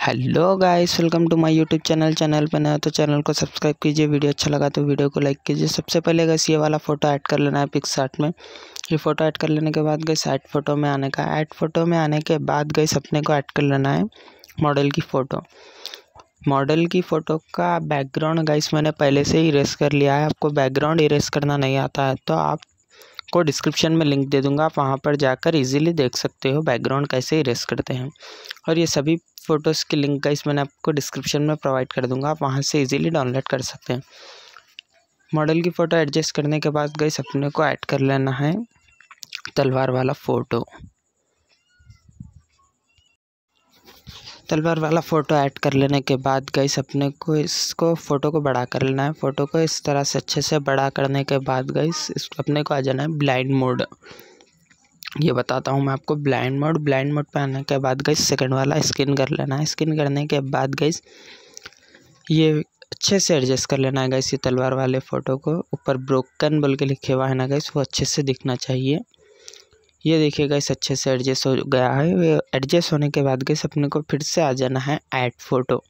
Hello guys welcome to my YouTube channel channel पर नया तो चैनल को सब्सक्राइब कीजिए। वीडियो अच्छा लगा तो वीडियो को लाइक कीजिए। सबसे पहले गैस ये वाला फ़ोटो ऐड कर लेना है पिक्सार्ट में। ये फ़ोटो ऐड कर लेने के बाद गैस ऐड फ़ोटो में आने का। ऐड फ़ोटो में आने के बाद गैस अपने को ऐड कर लेना है मॉडल की फ़ोटो मॉडल की फ़ोटो का बैकग्राउंड गाइस मैंने पहले से ही इरेज कर लिया है। आपको बैकग्राउंड इरेज करना नहीं आता है तो आप को डिस्क्रिप्शन में लिंक दे दूँगा। आप वहाँ पर जाकर इजीली देख सकते हो बैकग्राउंड कैसे इरेज करते हैं। और ये सभी फ़ोटोज़ की लिंक का इस मैंने आपको डिस्क्रिप्शन में प्रोवाइड कर दूँगा। आप वहाँ से इजीली डाउनलोड कर सकते हैं। मॉडल की फ़ोटो एडजस्ट करने के बाद गई अपने को ऐड कर लेना है तलवार वाला फ़ोटो तलवार वाला फ़ोटो ऐड कर लेने के बाद गई अपने को इसको फ़ोटो को बड़ा कर लेना है। फ़ोटो को इस तरह से अच्छे से बड़ा करने के बाद गई इस अपने को आ जाना है ब्लाइंड मोड ये बताता हूँ मैं आपको ब्लाइंड मोड ब्लाइंड मोड पे आने के बाद गई सेकंड वाला स्किन कर लेना है। स्किन करने के बाद गई ये अच्छे से एडजस्ट कर लेना है गैस ये तलवार वाले फ़ोटो को। ऊपर ब्रोकन बोल के लिखे हुआ है ना गैस वो अच्छे से दिखना चाहिए। ये देखिए गैस अच्छे से एडजस्ट हो गया है। एडजस्ट होने के बाद गैस अपने को फिर से आ जाना है ऐड फ़ोटो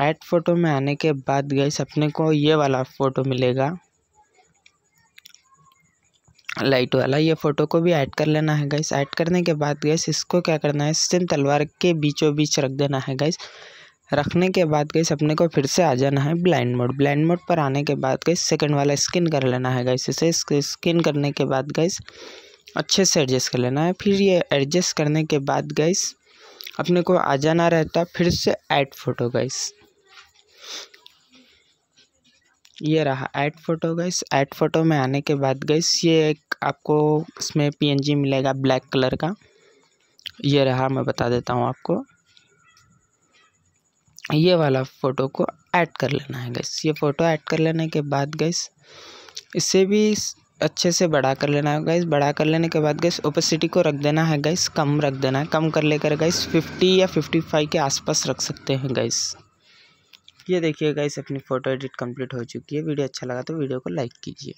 ऐड फ़ोटो में आने के बाद गैस अपने को ये वाला फ़ोटो मिलेगा। लाइट वाला, ये फ़ोटो को भी ऐड कर लेना है गैस ऐड करने के बाद गैस इसको क्या करना है सेम तलवार के बीचों बीच रख देना है गैस रखने के बाद गैस अपने को फिर से आ जाना है ब्लाइंड मोड ब्लाइंड मोड पर आने के बाद गैस सेकंड वाला स्किन कर लेना है गैस इसे स्किन करने के बाद गैस अच्छे से एडजस्ट कर लेना है। फिर ये एडजस्ट करने के बाद गैस अपने को आ जाना रहता, फिर से ऐड फ़ोटो गैस ये रहा add photo guys add photo में आने के बाद गैस ये एक आपको इसमें पीएनजी मिलेगा ब्लैक कलर का। ये रहा मैं बता देता हूँ आपको। ये वाला फ़ोटो को ऐड कर लेना है गैस ये फ़ोटो ऐड कर लेने के बाद गैस इसे भी अच्छे से बड़ा कर लेना है गैस बड़ा कर लेने के बाद गैस ओपेसिटी को रख देना है गैस कम रख देना है। कम कर लेकर गैस फिफ्टी या फिफ्टी फाइव के आसपास रख सकते हैं गैस ये देखिए गाइस अपनी फ़ोटो एडिट कंप्लीट हो चुकी है। वीडियो अच्छा लगा तो वीडियो को लाइक कीजिए।